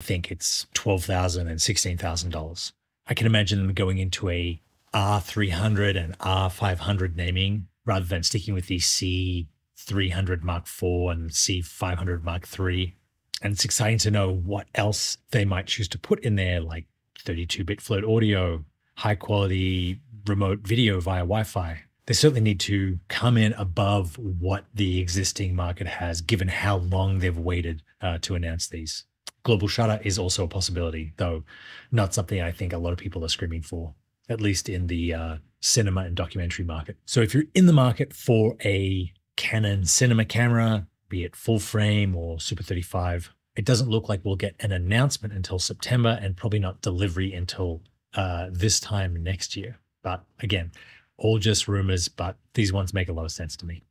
I think it's $12,000 and $16,000. I can imagine them going into a R300 and R500 naming rather than sticking with the C300 Mark IV and C500 Mark III. And it's exciting to know what else they might choose to put in there, like 32 bit float audio, high quality remote video via Wi Fi. They certainly need to come in above what the existing market has, given how long they've waited uh, to announce these. Global shutter is also a possibility, though not something I think a lot of people are screaming for, at least in the uh, cinema and documentary market. So if you're in the market for a Canon cinema camera, be it full frame or Super 35, it doesn't look like we'll get an announcement until September and probably not delivery until uh, this time next year. But again, all just rumors, but these ones make a lot of sense to me.